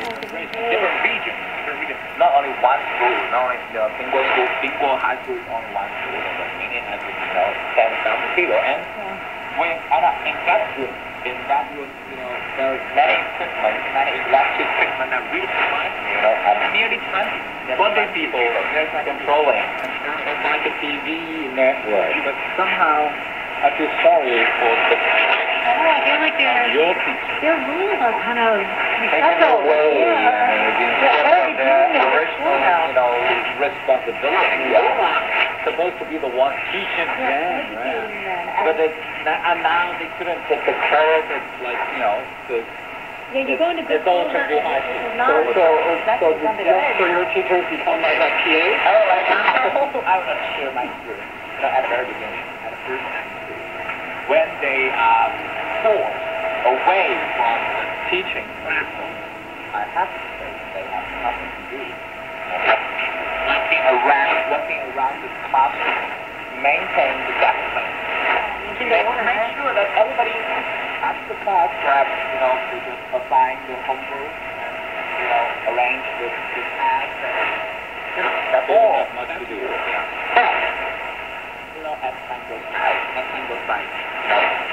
different regions. Not only one school, not only know, single school, single high school only one school, but many high schools, you know, ten thousand people. And when and uh, in that you know, are many equipment, many electric equipment that really fine, you know, and nearly twenty, twenty people controlling, like a TV network. But somehow, I feel sorry for the Oh, I feel like their, your teachers. their rules are kind of taken responsibility. Yeah. Supposed to be the one teaching them, right? But it's not, and now they couldn't take the credit. It's like you know, the, Yeah, you're going to good it's all schools. turned This behind. is So, not, so, so, exactly your, so your teachers become like a PA? Oh, oh like I will share my experience. You know, at the very beginning, at the first time, when they um, are forced away from the teaching platform, I have to say they have nothing to do. Walking around, walking around the classroom, maintain the discipline. Make, make sure that everybody after the class, perhaps, you know, to just assign the homework and, you know, arrange the, the tasks and, you know, that's all. much to do. Yeah. But, you know, as time goes by, as time goes by, you know, during